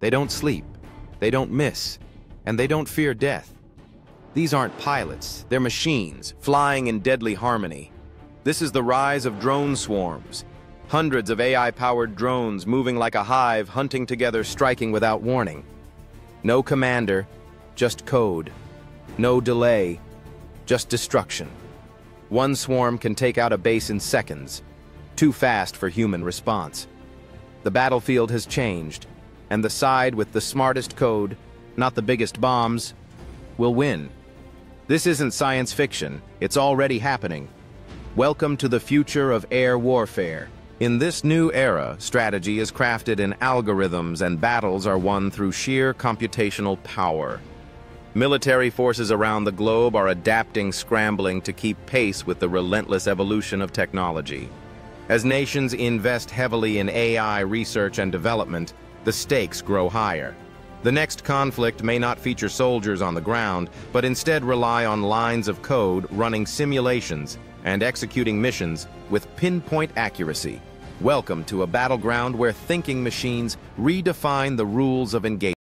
They don't sleep. They don't miss. And they don't fear death. These aren't pilots, they're machines, flying in deadly harmony. This is the rise of drone swarms. Hundreds of AI-powered drones moving like a hive, hunting together, striking without warning. No commander, just code. No delay, just destruction. One swarm can take out a base in seconds, too fast for human response. The battlefield has changed, and the side with the smartest code, not the biggest bombs, will win. This isn't science fiction, it's already happening. Welcome to the future of air warfare. In this new era, strategy is crafted in algorithms and battles are won through sheer computational power. Military forces around the globe are adapting, scrambling to keep pace with the relentless evolution of technology. As nations invest heavily in AI research and development, the stakes grow higher. The next conflict may not feature soldiers on the ground, but instead rely on lines of code running simulations and executing missions with pinpoint accuracy. Welcome to a battleground where thinking machines redefine the rules of engagement.